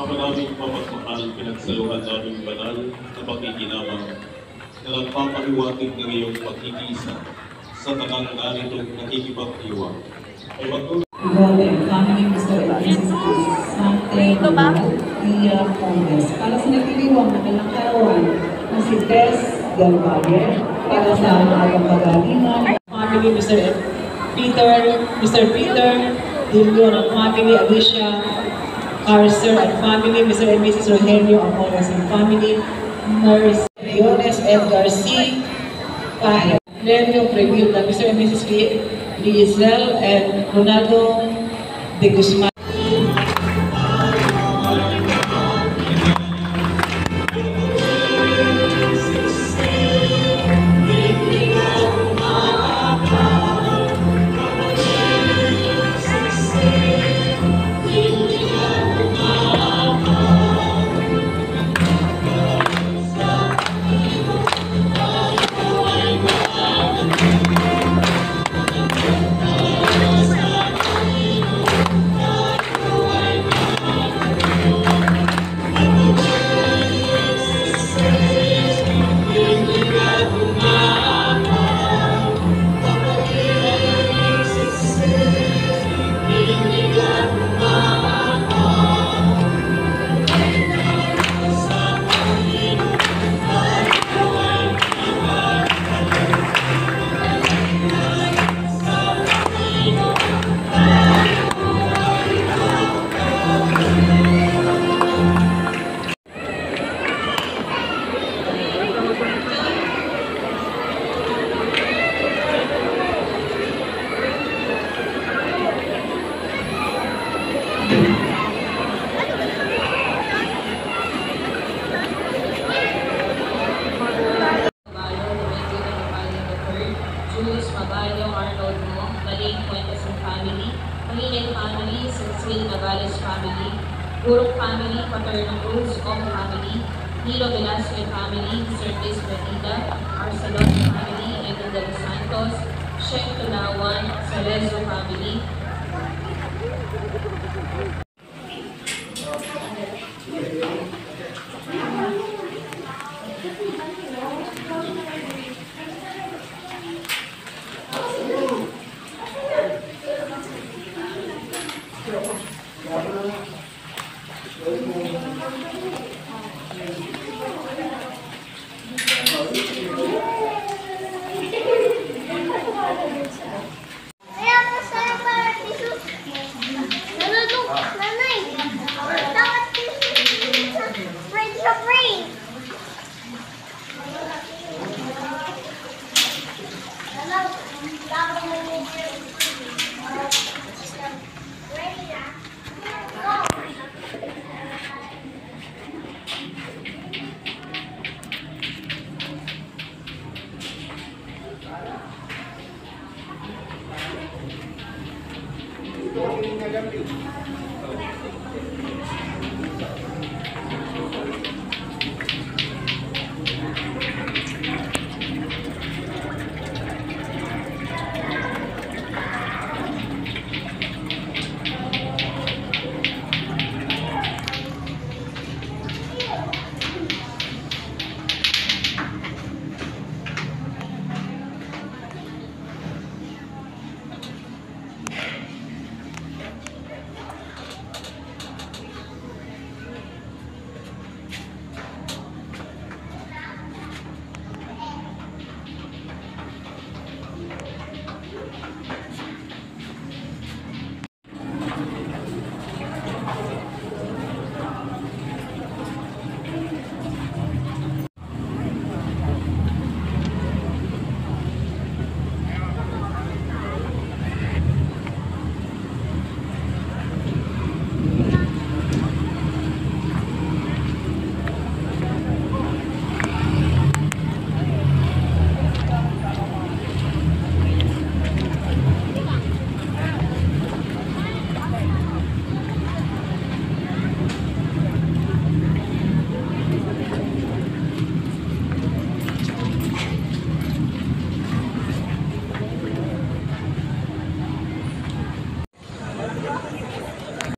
Ama naming mapagmahal, pinagsaluhan naming banal na pakikinabang na nagpapahiwatig ng iyong pagkikisa sa tanang ganitong nakikipag-iwa. Ay patuloy Mrs. Sante Iya Pondes. Para sa nagdiriwang na kanilang karawan na si Tess Del Valle para sa maagang pagaliman. Family, Mr. Peter, Mr. Peter Dilio ng family, Alicia Carcer and family, Mr. and Mrs. Rogelio Amones and family, Nurse Leones Edgar C. Pahe. Lereo Preview na Mr. and Mrs. Liesel and Ronaldo de Guzman. Mo, Maling Fuentes and family, Panginit family, Cecil Navales family, Urok family, Paterno Cruz, Ong family, Nilo Velasquez family, Certis Bernida, Arcelon family, Edwin de los Santos, Sheikh Tunawan, Cerezo family, pegar